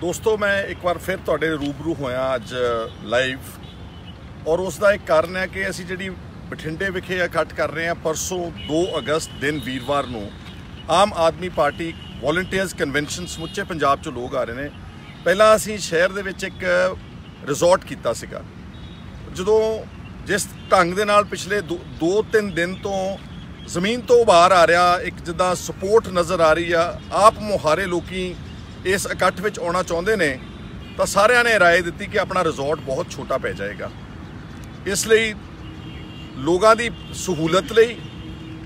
ਦੋਸਤੋ, ਮੈਂ ਇੱਕ ਵਾਰ ਫਿਰ ਤੁਹਾਡੇ ਰੂਬਰੂ ਹੋਇਆ ਅੱਜ ਲਾਈਵ ਔਰ ਉਸ ਦਾ ਇੱਕ ਕਾਰਨ ਹੈ ਕਿ ਅਸੀਂ ਜਿਹੜੀ ਬਠਿੰਡੇ ਵਿਖੇ ਇਕੱਠ ਕਰ ਰਹੇ ਹਾਂ ਪਰਸੋਂ 2 ਅਗਸਤ ਦਿਨ ਵੀਰਵਾਰ ਨੂੰ, Aam Aadmi Party volunteers convention ਸਮੁੱਚੇ ਪੰਜਾਬ ਚੋਂ ਲੋਕ ਆ ਰਹੇ ਨੇ। ਪਹਿਲਾਂ ਅਸੀਂ ਸ਼ਹਿਰ ਦੇ ਵਿੱਚ ਇੱਕ ਰਿਜ਼ੋਰਟ ਕੀਤਾ ਸੀਗਾ। ਜਦੋਂ ਜਿਸ ਢੰਗ ਦੇ ਨਾਲ ਪਿਛਲੇ 2-3 ਦਿਨ ਤੋਂ ਜ਼ਮੀਨ ਤੋਂ ਬਾਹਰ ਆ ਰਿਹਾ, ਇੱਕ ਜਿੱਦਾਂ ਸਪੋਰਟ ਨਜ਼ਰ ਆ ਰਹੀ ਆ, ਆਪ ਮੁਹਾਰੇ ਲੋਕੀ ਇਸ ਇਕੱਠ ਵਿੱਚ ਆਉਣਾ ਚਾਹੁੰਦੇ ਨੇ ਤਾਂ ਸਾਰਿਆਂ ਨੇ رائے ਦਿੱਤੀ ਕਿ ਆਪਣਾ ਰਿਜ਼ੋਰਟ ਬਹੁਤ ਛੋਟਾ ਪੈ ਜਾਏਗਾ ਇਸ ਲਈ ਲੋਕਾਂ ਦੀ ਸਹੂਲਤ ਲਈ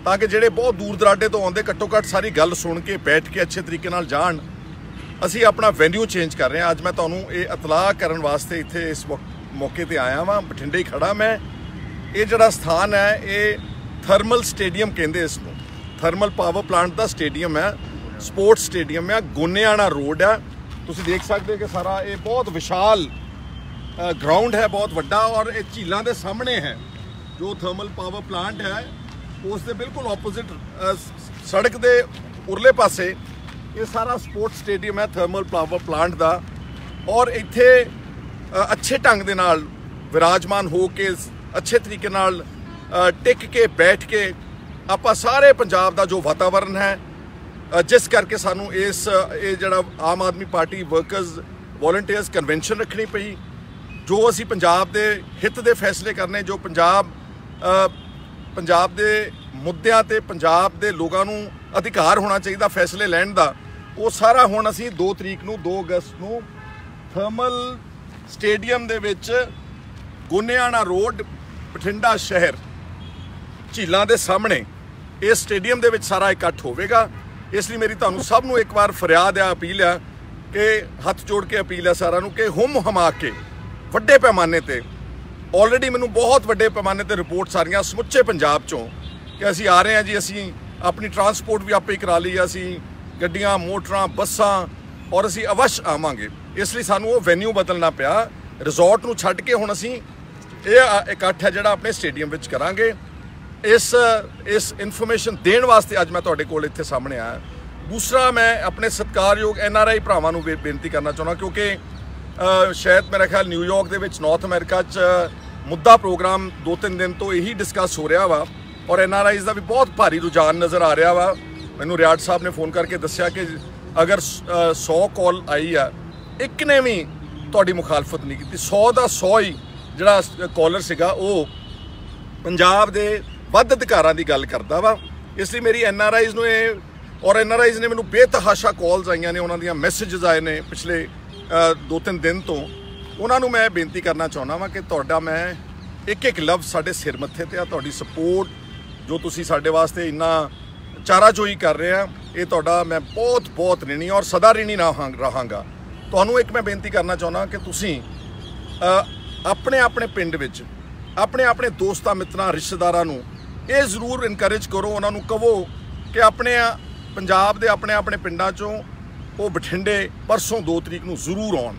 ਤਾਂ ਕਿ ਜਿਹੜੇ ਬਹੁਤ ਦੂਰ ਦਰਾਡੇ ਤੋਂ ਆਉਂਦੇ ਘੱਟੋ ਘੱਟ ਸਾਰੀ ਗੱਲ ਸੁਣ ਕੇ ਬੈਠ ਕੇ ਅੱਛੇ ਤਰੀਕੇ ਨਾਲ ਜਾਣ ਅਸੀਂ ਆਪਣਾ ਵੈਨਿਊ ਚੇਂਜ ਕਰ ਰਹੇ ਹਾਂ ਅੱਜ ਮੈਂ ਤੁਹਾਨੂੰ ਇਹ ਇਤਲਾਹ ਕਰਨ ਵਾਸਤੇ ਇੱਥੇ ਇਸ ਮੌਕੇ ਤੇ ਆਇਆ ਵਾਂ ਬਠਿੰਡੇ ਹੀ ਖੜਾ ਮੈਂ ਇਹ ਜਿਹੜਾ ਸਥਾਨ ਹੈ ਇਹ ਥਰਮਲ ਸਟੇਡੀਅਮ ਕਹਿੰਦੇ ਇਸ ਨੂੰ ਥਰਮਲ ਪਾਵਰ ਪਲਾਂਟ ਦਾ ਸਟੇਡੀਅਮ ਹੈ ਸਪੋਰਟਸ ਸਟੇਡੀਅਮ ਹੈ ਗੋਨੇਆਣਾ ਰੋਡ ਹੈ ਤੁਸੀਂ ਦੇਖ ਸਕਦੇ ਹੋ ਕਿ ਸਾਰਾ ਇਹ ਬਹੁਤ ਵਿਸ਼ਾਲ ਗਰਾਊਂਡ ਹੈ, ਬਹੁਤ ਵੱਡਾ ਔਰ ਇਹ ਝੀਲਾਂ ਦੇ ਸਾਹਮਣੇ ਹੈ। ਜੋ ਥਰਮਲ ਪਾਵਰ ਪਲਾਂਟ ਹੈ, ਉਸ ਦੇ ਬਿਲਕੁਲ ਆਪੋਜ਼ਿਟ ਸੜਕ ਦੇ ਉਰਲੇ ਪਾਸੇ ਇਹ ਸਾਰਾ ਸਪੋਰਟਸ ਸਟੇਡੀਅਮ ਹੈ ਥਰਮਲ ਪਾਵਰ ਪਲਾਂਟ ਦਾ। ਔਰ ਇੱਥੇ ਅੱਛੇ ਢੰਗ ਦੇ ਨਾਲ ਵਿਰਾਜਮਾਨ ਹੋ ਕੇ, ਅੱਛੇ ਤਰੀਕੇ ਨਾਲ ਟਿਕ ਕੇ, ਬੈਠ ਕੇ ਆਪਾਂ ਸਾਰੇ ਪੰਜਾਬ ਦਾ ਜੋ ਵਾਤਾਵਰਣ ਹੈ ਜਿਸ ਕਰਕੇ ਸਾਨੂੰ ਇਸ ਇਹ ਜਿਹੜਾ Aam Aadmi party workers volunteers convention ਰੱਖਣੀ ਪਈ, ਜੋ ਅਸੀਂ ਪੰਜਾਬ ਦੇ ਹਿੱਤ ਦੇ ਫੈਸਲੇ ਕਰਨੇ, ਜੋ ਪੰਜਾਬ ਪੰਜਾਬ ਦੇ ਮੁੱਦਿਆਂ ਤੇ ਪੰਜਾਬ ਦੇ ਲੋਕਾਂ ਨੂੰ ਅਧਿਕਾਰ ਹੋਣਾ ਚਾਹੀਦਾ, ਫੈਸਲੇ ਲੈਣ ਦਾ, ਉਹ ਸਾਰਾ ਹੁਣ ਅਸੀਂ 2 ਤਰੀਕ ਨੂੰ 2 ਅਗਸਤ ਨੂੰ ਥਰਮਲ ਸਟੇਡੀਅਮ ਦੇ ਵਿੱਚ ਗੋਨੇਆਣਾ ਰੋਡ, ਬਠਿੰਡਾ ਸ਼ਹਿਰ ਝੀਲਾਂ ਦੇ ਸਾਹਮਣੇ, ਇਸ ਸਟੇਡੀਅਮ ਦੇ ਵਿੱਚ ਸਾਰਾ ਇਕੱਠ ਹੋਵੇਗਾ। ਇਸ ਲਈ ਮੇਰੀ ਤੁਹਾਨੂੰ ਸਭ ਨੂੰ ਇੱਕ ਵਾਰ ਫਰਿਆਦ ਆ ਅਪੀਲ ਆ ਕਿ ਹੱਥ ਜੋੜ ਕੇ ਅਪੀਲ ਆ ਸਾਰਿਆਂ ਨੂੰ ਕਿ ਹੁਮ ਹਮਾ ਕੇ ਵੱਡੇ ਪੈਮਾਨੇ ਤੇ ਆਲਰੇਡੀ ਮੈਨੂੰ ਬਹੁਤ ਵੱਡੇ ਪੈਮਾਨੇ ਤੇ ਰਿਪੋਰਟ ਸਾਰੀਆਂ ਸਮੁੱਚੇ ਪੰਜਾਬ ਚੋਂ ਕਿ ਅਸੀਂ ਆ ਰਹੇ ਹਾਂ ਜੀ, ਅਸੀਂ ਆਪਣੀ ਟਰਾਂਸਪੋਰਟ ਵੀ ਆਪੇ ਕਰਾ ਲਈ ਅਸੀਂ ਗੱਡੀਆਂ, ਮੋਟਰਾਂ, ਬੱਸਾਂ ਔਰ ਅਸੀਂ ਅਵਸ਼ ਆਵਾਂਗੇ। ਇਸ ਲਈ ਸਾਨੂੰ ਉਹ ਵੈਨਿਊ ਬਦਲਣਾ ਪਿਆ ਰਿਜ਼ੋਰਟ ਨੂੰ ਛੱਡ ਕੇ ਹੁਣ ਅਸੀਂ ਇਹ ਇਕੱਠ ਹੈ ਜਿਹੜਾ ਆਪਣੇ ਸਟੇਡੀਅਮ ਵਿੱਚ ਕਰਾਂਗੇ। ਇਸ ਇਸ ਇਨਫੋਰਮੇਸ਼ਨ ਦੇਣ ਵਾਸਤੇ ਅੱਜ ਮੈਂ ਤੁਹਾਡੇ ਕੋਲ ਇੱਥੇ ਸਾਹਮਣੇ ਆਇਆ। ਦੂਸਰਾ, ਮੈਂ ਆਪਣੇ ਸਤਿਕਾਰਯੋਗ ਐਨ ਆਰ ਆਈ ਭਰਾਵਾਂ ਨੂੰ ਬੇਨਤੀ ਕਰਨਾ ਚਾਹੁੰਦਾ, ਕਿਉਂਕਿ ਸ਼ਾਇਦ ਮੇਰਾ ਖਿਆਲ ਨਿਊਯਾਰਕ ਦੇ ਵਿੱਚ ਨਾਰਥ ਅਮਰੀਕਾ 'ਚ ਮੁੱਦਾ ਪ੍ਰੋਗਰਾਮ ਦੋ ਤਿੰਨ ਦਿਨ ਤੋਂ ਇਹੀ ਡਿਸਕਸ ਹੋ ਰਿਹਾ ਵਾ, ਔਰ ਐਨ ਆਰ ਆਈਜ਼ ਦਾ ਵੀ ਬਹੁਤ ਭਾਰੀ ਰੁਝਾਨ ਨਜ਼ਰ ਆ ਰਿਹਾ ਵਾ। ਮੈਨੂੰ ਰਿਆੜ ਸਾਹਿਬ ਨੇ ਫੋਨ ਕਰਕੇ ਦੱਸਿਆ ਕਿ ਅਗਰ 100 ਕਾਲ ਆਈ ਆ, ਇੱਕ ਨੇ ਵੀ ਤੁਹਾਡੀ ਮੁਖਾਲਫਤ ਨਹੀਂ ਕੀਤੀ। 100 ਦਾ 100 ਹੀ ਜਿਹੜਾ ਕਾਲਰ ਸੀਗਾ, ਉਹ ਪੰਜਾਬ ਦੇ ਵੱਧ ਅਧਿਕਾਰਾਂ ਦੀ ਗੱਲ ਕਰਦਾ ਵਾ। ਇਸ ਲਈ ਮੇਰੀ ਐਨ ਆਰ ਆਈਜ਼ ਨੂੰ ਇਹ ਔਰ ਐਨ ਆਰ ਆਈਜ਼ ਨੇ ਮੈਨੂੰ ਬੇਤਹਾਸ਼ਾ ਕਾਲਸ ਆਈਆਂ ਨੇ, ਉਹਨਾਂ ਦੀਆਂ ਮੈਸੇजेस ਆਏ ਨੇ ਪਿਛਲੇ ਦੋ ਤਿੰਨ ਦਿਨ ਤੋਂ। ਉਹਨਾਂ ਨੂੰ ਮੈਂ ਬੇਨਤੀ ਕਰਨਾ ਚਾਹੁੰਦਾ ਵਾਂ ਕਿ ਤੁਹਾਡਾ ਮੈਂ ਇੱਕ ਇੱਕ ਲਫ਼ਜ਼ ਸਾਡੇ ਸਿਰ ਮੱਥੇ ਤੇ ਆ। ਤੁਹਾਡੀ ਸਪੋਰਟ ਜੋ ਤੁਸੀਂ ਸਾਡੇ ਵਾਸਤੇ ਇੰਨਾ ਚਾਰਾ ਚੋਈ ਕਰ ਰਹੇ ਆ, ਇਹ ਤੁਹਾਡਾ ਮੈਂ ਬਹੁਤ ਬਹੁਤ ਰਿਣੀ ਔਰ ਸਦਾ ਰਿਣੀ ਰਹਾਂਗਾ। ਤੁਹਾਨੂੰ ਇੱਕ ਮੈਂ ਬੇਨਤੀ ਕਰਨਾ ਚਾਹੁੰਦਾ ਕਿ ਤੁਸੀਂ ਆਪਣੇ ਆਪਣੇ ਪਿੰਡ ਵਿੱਚ ਆਪਣੇ ਆਪਣੇ ਦੋਸਤਾਂ ਮਿੱਤਰਾਂ, ਰਿਸ਼ਤੇਦਾਰਾਂ ਨੂੰ ਇਹ ਜ਼ਰੂਰ ਇਨਕਰੇਜ ਕਰੋ, ਉਹਨਾਂ ਨੂੰ ਕਹੋ ਕਿ ਆਪਣੇ ਪੰਜਾਬ ਦੇ ਆਪਣੇ ਆਪਣੇ ਪਿੰਡਾਂ ਚੋਂ ਉਹ ਬਠਿੰਡੇ ਪਰਸੋਂ 2 ਤਰੀਕ ਨੂੰ ਜ਼ਰੂਰ ਆਉਣ।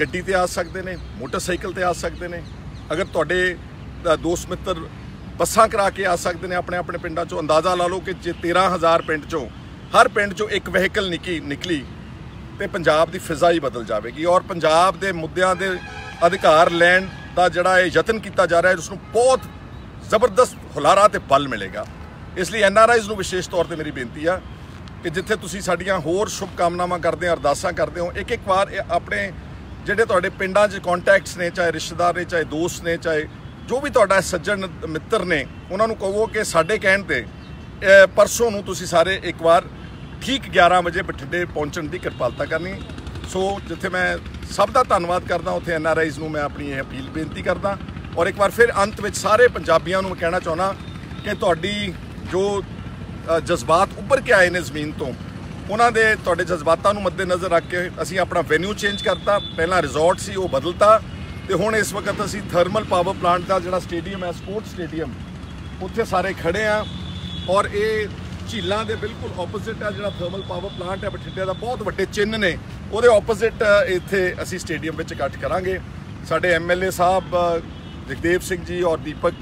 ਗੱਡੀ ਤੇ ਆ ਸਕਦੇ ਨੇ, ਮੋਟਰਸਾਈਕਲ ਤੇ ਆ ਸਕਦੇ ਨੇ। ਅਗਰ ਤੁਹਾਡੇ ਦੋਸਤ ਮਿੱਤਰ ਬੱਸਾਂ ਕਰਾ ਕੇ ਆ ਸਕਦੇ ਨੇ ਆਪਣੇ ਆਪਣੇ ਪਿੰਡਾਂ ਚੋਂ, ਅੰਦਾਜ਼ਾ ਲਾ ਲਓ ਕਿ ਜੇ 13000 ਪਿੰਡ ਚੋਂ, ਹਰ ਪਿੰਡ ਚੋਂ ਇੱਕ ਵਹੀਕਲ ਨਿਕੀ, ਨਿਕਲੀ ਤੇ ਪੰਜਾਬ ਦੀ ਫਿਜ਼ਾ ਹੀ ਬਦਲ ਜਾਵੇਗੀ ਔਰ ਪੰਜਾਬ ਦੇ ਮੁੱਦਿਆਂ ਦੇ ਅਧਿਕਾਰ ਲੈਣ ਦਾ ਜਿਹੜਾ ਇਹ ਯਤਨ ਕੀਤਾ ਜਾ ਰਿਹਾ ਹੈ ਉਸ ਨੂੰ ਬਹੁਤ ਜ਼ਬਰਦਸਤ ਹੁਲਾਰਾ ਤੇ ਬਲ ਮਿਲੇਗਾ। ਇਸ ਲਈ ਐਨ ਆਰ ਆਈਜ਼ ਨੂੰ ਵਿਸ਼ੇਸ਼ ਤੌਰ ਤੇ ਮੇਰੀ ਬੇਨਤੀ ਆ ਕਿ ਜਿੱਥੇ ਤੁਸੀਂ ਸਾਡੀਆਂ ਹੋਰ ਸ਼ੁਭ ਕਾਮਨਾਵਾਂ ਕਰਦੇ ਹੋ, ਅਰਦਾਸਾਂ ਕਰਦੇ ਹੋ ਇੱਕ ਇੱਕ ਵਾਰ ਆਪਣੇ ਜਿਹੜੇ ਤੁਹਾਡੇ ਪਿੰਡਾਂ 'ਚ ਕੰਟੈਕਟਸ ਨੇ, ਚਾਹੇ ਰਿਸ਼ਤੇਦਾਰ ਨੇ, ਚਾਹੇ ਦੋਸਤ ਨੇ, ਚਾਹੇ ਜੋ ਵੀ ਤੁਹਾਡਾ ਸੱਜਣ ਮਿੱਤਰ ਨੇ, ਉਹਨਾਂ ਨੂੰ ਕਹੋ ਕਿ ਸਾਡੇ ਕਹਿਣ ਤੇ ਪਰਸੋਂ ਨੂੰ ਤੁਸੀਂ ਸਾਰੇ ਇੱਕ ਵਾਰ ਠੀਕ 11 ਵਜੇ ਬਠਿੰਡੇ ਪਹੁੰਚਣ ਦੀ ਕਿਰਪਾਲਤਾ ਕਰਨੀ। ਸੋ ਜਿੱਥੇ ਮੈਂ ਸਭ ਦਾ ਧੰਨਵਾਦ ਕਰਦਾ, ਉੱਥੇ ਐਨ ਆਰ ਆਈਜ਼ ਨੂੰ ਮੈਂ ਆਪਣੀ ਇਹ ਅਪੀਲ ਬੇਨਤੀ ਕਰਦਾ। ਔਰ ਇੱਕ ਵਾਰ ਫਿਰ ਅੰਤ ਵਿੱਚ ਸਾਰੇ ਪੰਜਾਬੀਆਂ ਨੂੰ ਮੈਂ ਕਹਿਣਾ ਚਾਹੁੰਦਾ ਕਿ ਤੁਹਾਡੀ ਜੋ ਜਜ਼ਬਾਤ ਉੱਪਰ ਕੇ ਆਏ ਨੇ ਜ਼ਮੀਨ ਤੋਂ, ਉਹਨਾਂ ਦੇ ਤੁਹਾਡੇ ਜਜ਼ਬਾਤਾਂ ਨੂੰ ਮੱਦੇਨਜ਼ਰ ਰੱਖ ਕੇ ਅਸੀਂ ਆਪਣਾ ਵੈਨਿਊ ਚੇਂਜ ਕਰਤਾ। ਪਹਿਲਾਂ ਰਿਜ਼ੋਰਟ ਸੀ, ਉਹ ਬਦਲਤਾ। ਤੇ ਹੁਣ ਇਸ ਵਕਤ ਅਸੀਂ ਥਰਮਲ ਪਾਵਰ ਪਲਾਂਟ ਦਾ ਜਿਹੜਾ ਸਟੇਡੀਅਮ ਹੈ ਸਪੋਰਟਸ ਸਟੇਡੀਅਮ ਉੱਥੇ ਸਾਰੇ ਖੜੇ ਆ ਔਰ ਇਹ ਝੀਲਾਂ ਦੇ ਬਿਲਕੁਲ ਆਪੋਜ਼ਿਟ ਆ, ਜਿਹੜਾ ਥਰਮਲ ਪਾਵਰ ਪਲਾਂਟ ਹੈ, ਬਠਿੰਡੇ ਦਾ ਬਹੁਤ ਵੱਡੇ ਚਿੰਨ ਨੇ। ਉਹਦੇ ਆਪੋਜ਼ਿਟ ਇੱਥੇ ਅਸੀਂ ਸਟੇਡੀਅਮ ਵਿੱਚ ਇਕੱਠ ਕਰਾਂਗੇ। ਸਾਡੇ ਐਮਐਲਏ ਸਾਹਿਬ ਜਗਦੇਵ ਸਿੰਘ ਜੀ ਔਰ ਦੀਪਕ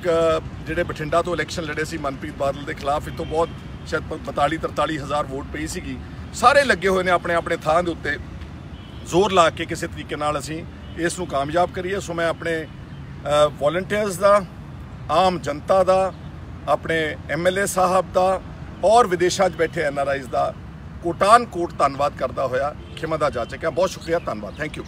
ਜਿਹੜੇ ਬਠਿੰਡਾ ਤੋਂ ਇਲੈਕਸ਼ਨ ਲੜੇ ਸੀ ਮਨਪ੍ਰੀਤ ਬਾਦਲ ਦੇ ਖਿਲਾਫ ਇਤੋਂ ਬਹੁਤ ਸ਼ਾਇਦ 42 43000 ਵੋਟ ਪਈ ਸੀਗੀ। ਸਾਰੇ ਲੱਗੇ ਹੋਏ ਨੇ ਆਪਣੇ ਆਪਣੇ ਥਾਂ ਦੇ ਉੱਤੇ। ਜ਼ੋਰ ਲਾ ਕੇ ਕਿਸੇ ਤਰੀਕੇ ਨਾਲ ਅਸੀਂ ਇਸ ਨੂੰ ਕਾਮਯਾਬ ਕਰੀਏ। ਸੋ ਮੈਂ ਆਪਣੇ ਵੋਲੰਟੀਅਰਸ ਦਾ, ਆਮ ਜਨਤਾ ਦਾ, ਆਪਣੇ ਐਮਐਲਏ ਸਾਹਿਬ ਦਾ ਔਰ ਵਿਦੇਸ਼ਾਂ 'ਚ ਬੈਠੇ ਐਨਆਰਆਈਜ਼ ਦਾ ਕੋਟਾਨ ਕੋਟ ਧੰਨਵਾਦ ਕਰਦਾ ਹੋਇਆ। ਖਿਮਾ ਦਾ ਜਾਚਕ ਹੈ। ਬਹੁਤ ਸ਼ੁਕਰੀਆ, ਧੰਨਵਾਦ। Thank you